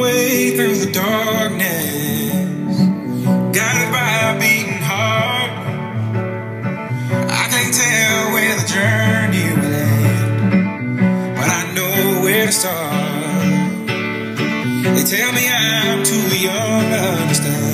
way through the darkness, guided by a beating heart. I can't tell where the journey will end, but I know where to start. They tell me I'm too young to understand.